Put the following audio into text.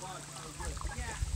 Yeah.